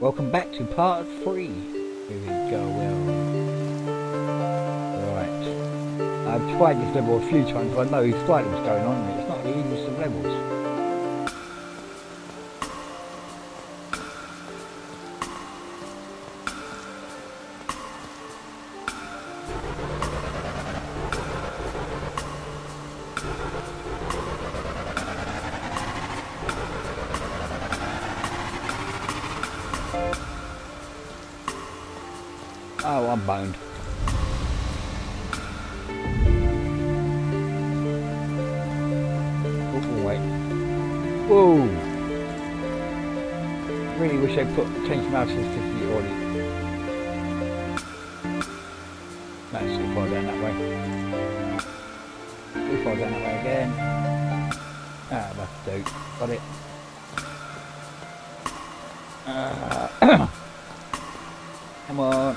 Welcome back to part three. Here we go. Right. I've tried this level a few times, I know slightly what's going on, it's not the easiest of levels. Oh, I'm boned. Oh, wait. Whoa! Really wish they put changed mouse sensitivity. No, it's too far down that way. Too far down that way again. Ah, that'll do. Got it. Uh, come on.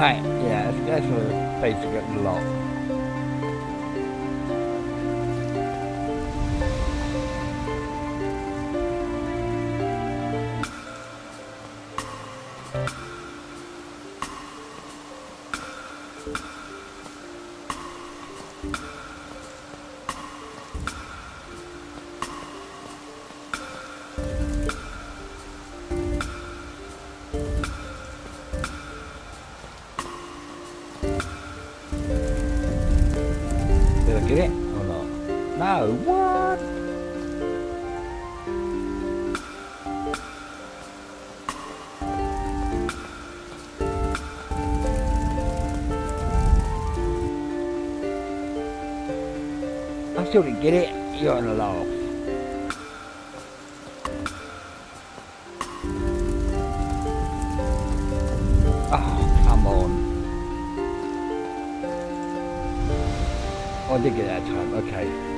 Right, yeah, that's, that's basic a lot. Didn't get it. You're gonna laugh. Oh, come on. I did get that time, okay.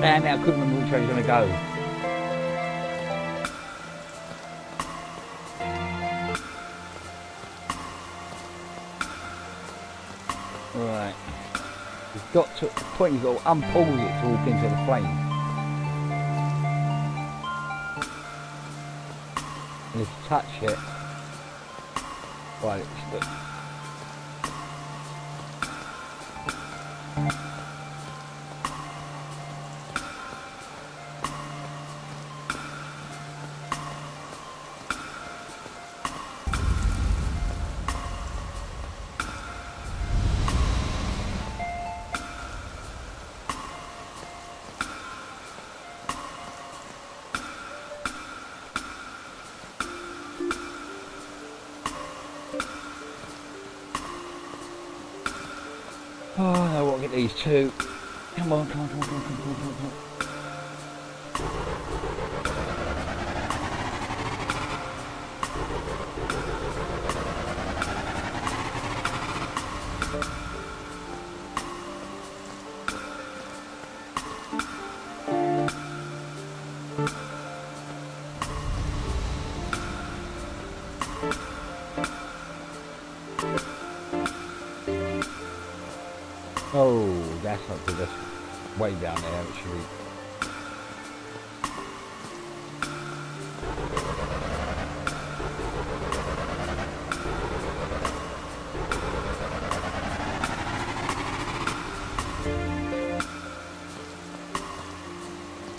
Damn it, I couldn't remember which way going to go. Right. You've got to, the point you've got to unpause it to walk into the flame. And if you touch it, right, these two. Come on, come on, come on, come on, come on, come on, not good. That's way down there, actually.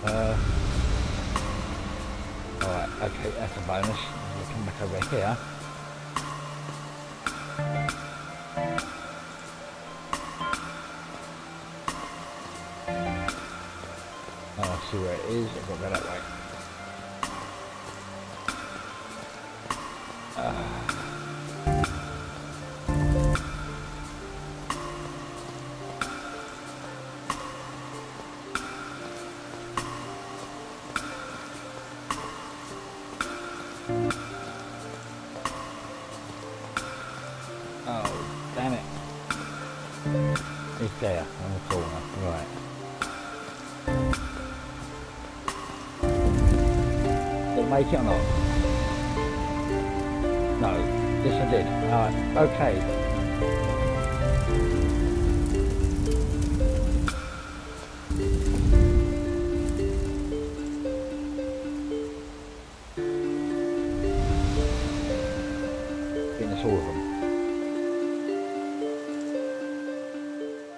Uh, Alright, okay, that's a bonus. Come back over here. Is. Way. Ah. Oh, damn it. It's there on the corner. Right. Make it or not? No. Yes, I did. Alright. Okay. Us all of them.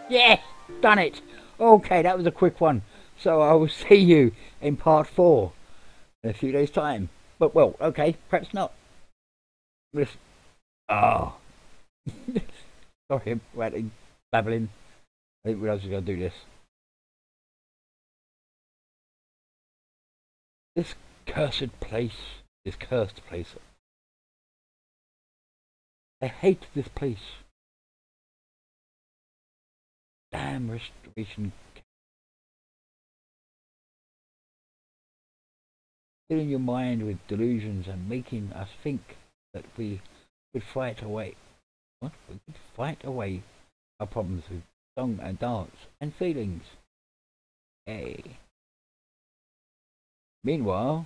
Yes, done it. Okay, that was a quick one. So I will see you in part four in a few days' time. But well, okay, perhaps not. This, oh, sorry, I'm ranting, babbling. I didn't realise I was going to do this. This cursed place, this cursed place. I hate this place. Damn restoration. Filling your mind with delusions and making us think that we could fight away. What? We could fight away our problems with song and dance and feelings. Hey. Meanwhile,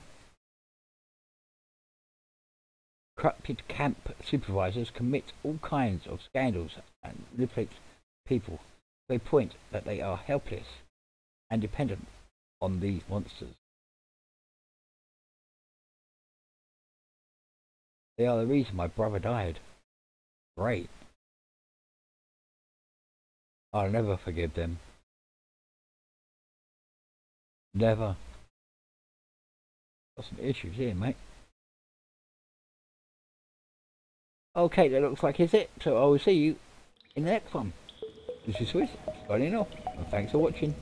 corrupted camp supervisors commit all kinds of scandals and manipulate people to a point that they are helpless and dependent on these monsters. They are the reason my brother died. Great. I'll never forgive them. Never. Got some issues here, mate. Okay, that looks like it's it. So I will see you in the next one. This is Swiss, signing off, and thanks for watching.